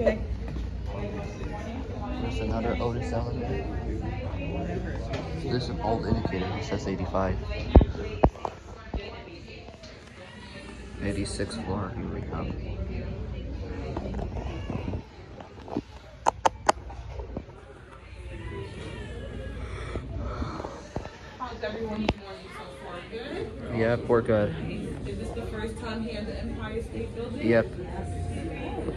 Okay. There's another Otis elevator. This is an old indicator. It says 85. 86th floor. Here we go. How's everyone doing so far? Good? Yep, we're good. Is this the first time here at the Empire State Building? Yep.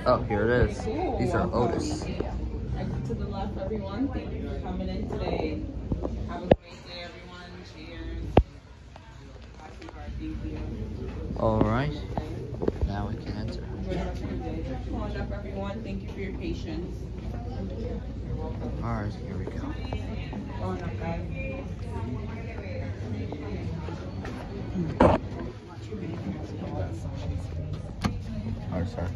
Oh, here it is. These are Otis. To the left, everyone. Thank you for coming in today. Have a great day, everyone. Cheers. Thank you. All right. Now we can enter. Enjoy the rest of your day. Come on up, everyone. Thank you for your patience. All right, here we go. Come on up, guys. All right, sorry.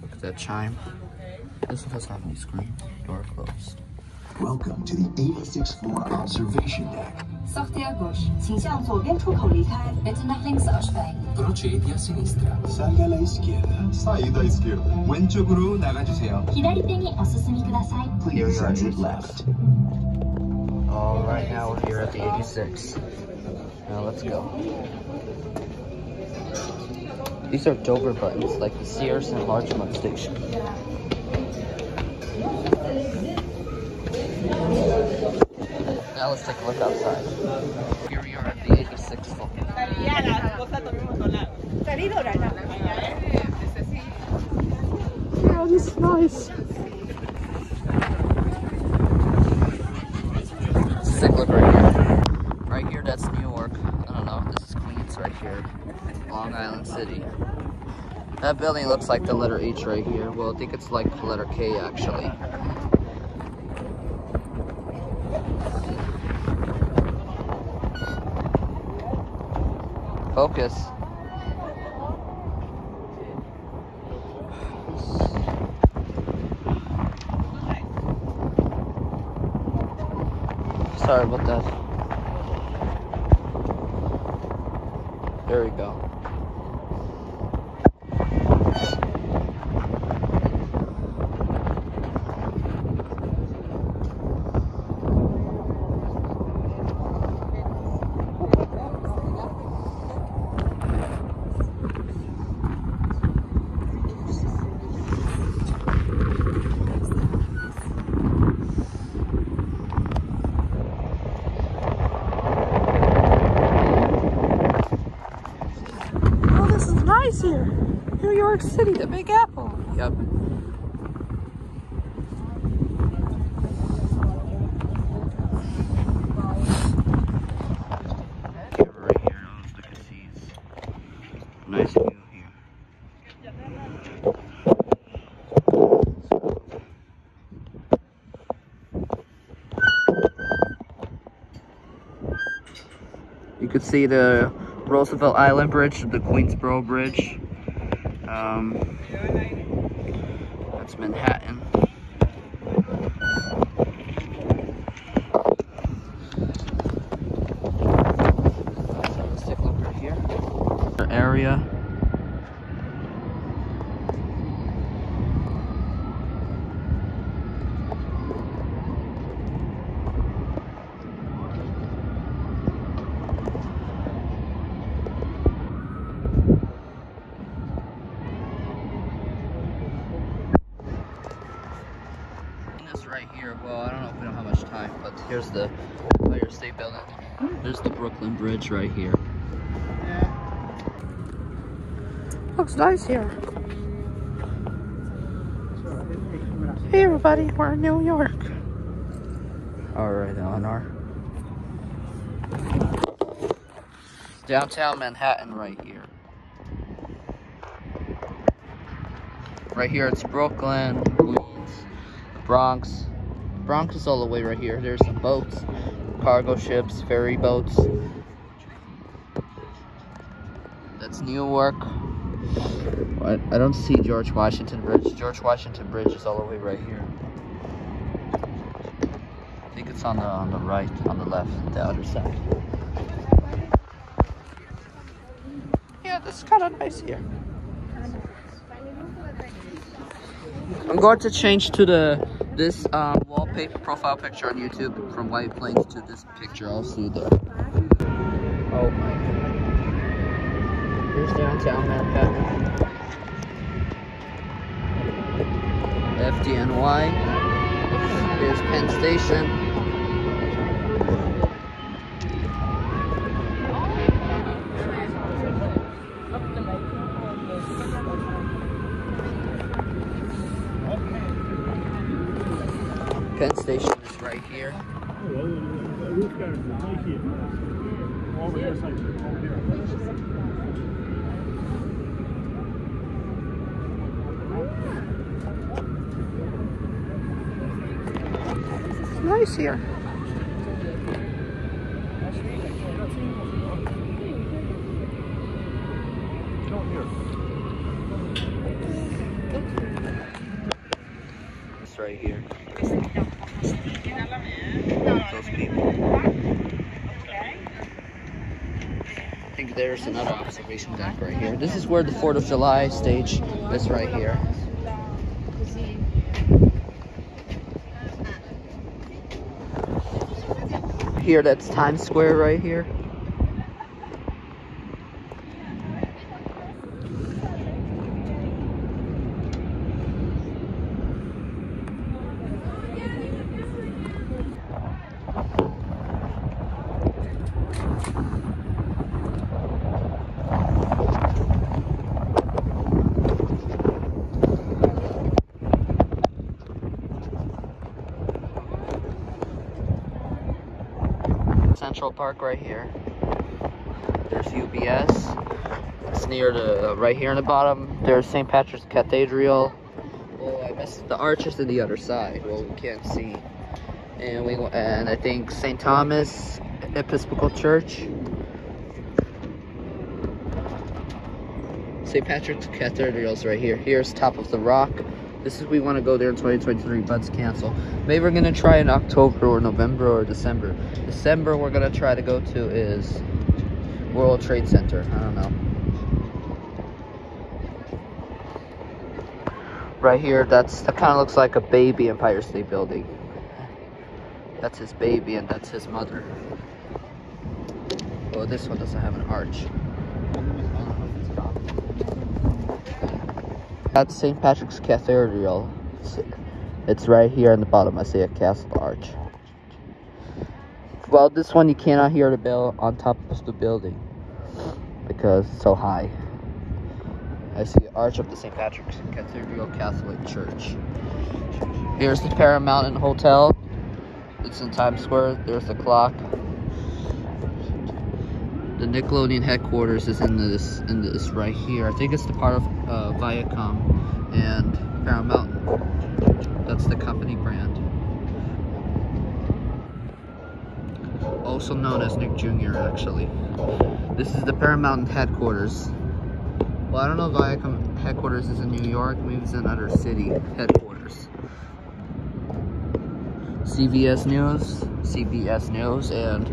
Look at that chime. This one doesn't have any screen. Door closed. Welcome to the 86th floor observation deck. Sortez à gauche，请向左边出口离开。Bitte nach links aussteigen. Procedi a sinistra. Salga a la izquierda. Saída à esquerda. 왼쪽으로 나가주세요. 左手にお進みください。 Please exit left. All right, now we're here at the 86. Now let's go. These are Dover buttons, like the Sears and Larchmont station. Now let's take a look outside. Here we are at the 86th floor. Yeah, this is nice. Sick look right here. Right here, that's Newark. I don't know. This is Queens right here. Long Island City. That building looks like the letter H right here. Well, I think it's like the letter K actually. Focus. Sorry about that. There we go. Oh, this is nice here. New York City, the Big Apple. Yep. You could see the Roosevelt Island Bridge, the Queensboro Bridge. Um, that's Manhattan. Area. This right here, well, I don't know if we don't have much time, but here's the Empire State Building. There's the Brooklyn Bridge right here. Looks nice here. Hey everybody, we're in New York. All right, Elinor. Downtown Manhattan right here. Right here it's Brooklyn, Bronx. Bronx is all the way right here. There's some boats, cargo ships, ferry boats. That's Newark. I, I don't see George Washington Bridge. George Washington Bridge is all the way right here. I think it's on the on the right, on the left, the other side. Yeah, this is kind of nice here. I'm going to change to the this um, wallpaper profile picture on YouTube from White Plains to this picture. I'll see you there. Oh my god. Here's downtown Manhattan. FDNY. Here's Penn Station. Penn Station is right here. It's nice here. It's right here. Those people. I think there's another observation deck right here. This is where the 4th of July stage is right here. Here, that's Times Square right here. Park right here. There's UBS. It's near the uh, right here in the bottom. There's St. Patrick's Cathedral. Oh, I missed the arches on the other side. Well, we can't see. And we and I think St. Thomas Episcopal Church. St. Patrick's Cathedral is right here. Here's top of the rock. This is we want to go there in 2023, but it's canceled. Maybe we're gonna try in October or November or December. December we're gonna try to go to is World Trade Center. I don't know. Right here, that's that kind of looks like a baby Empire State Building. That's his baby and that's his mother. Oh, this one doesn't have an arch. That's St. Patrick's Cathedral. It's, right here in the bottom. I see a castle arch. Well, this one you cannot hear the bell on top of the building because it's so high. I see the arch of the St. Patrick's Cathedral Catholic Church. Here's the Paramount Hotel. It's in Times Square. There's the clock. The Nickelodeon headquarters is in this in this right here. I think it's the part of uh, Viacom and Paramount. That's the company brand. Also known as Nick Jr. Actually, this is the Paramount headquarters. Well, I don't know if Viacom headquarters is in New York. Maybe it's another city headquarters. CBS News, CBS News, and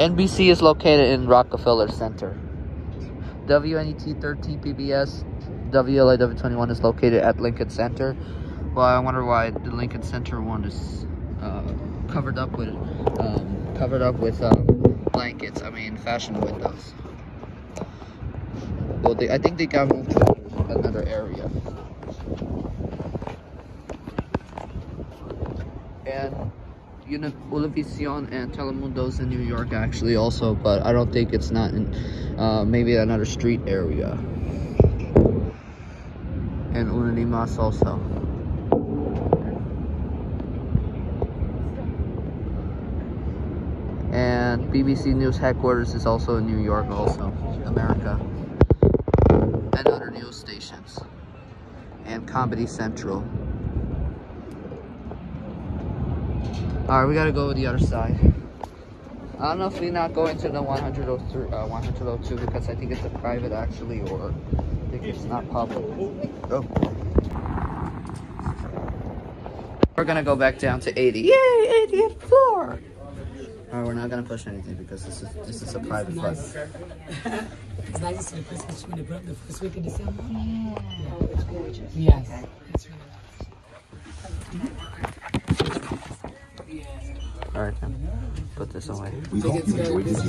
NBC is located in Rockefeller Center. WNET 13 PBS, WLAW 21 is located at Lincoln Center. Well, I wonder why the Lincoln Center one is uh, covered up with um, covered up with um, blankets. I mean, fashion windows. Well, they, I think they got moved to another area. And Univision and Telemundo's in New York actually also, but I don't think it's not in uh, maybe another street area. And Unimas also. And BBC News headquarters is also in New York also, America. And other news stations. And Comedy Central. Alright, we gotta go to the other side. I don't know if we're not going to the 103, uh, 102 because I think it's a private actually, or I think it's not public. Oh. We're gonna go back down to 80. Yay, 80th floor! Alright, we're not gonna push anything because this is this is a private flight. It's nice to see the Christmas tree, the, bro- the first week of December. Yeah. it's gorgeous. Yes. It's All right, then. Put this away. We don't enjoy this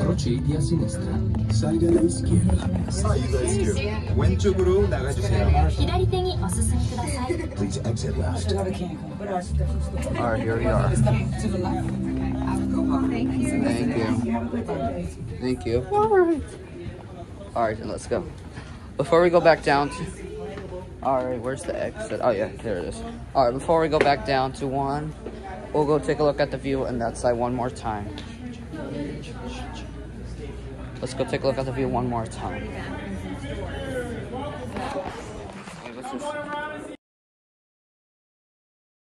Procedi Please exit left. All right, here we are. Thank you. Thank you. All right. All right, and let's go. Before we go back down to... Alright, where's the exit? Oh yeah, there it is. Alright, before we go back down to one, we'll go take a look at the view on that side one more time. Let's go take a look at the view one more time.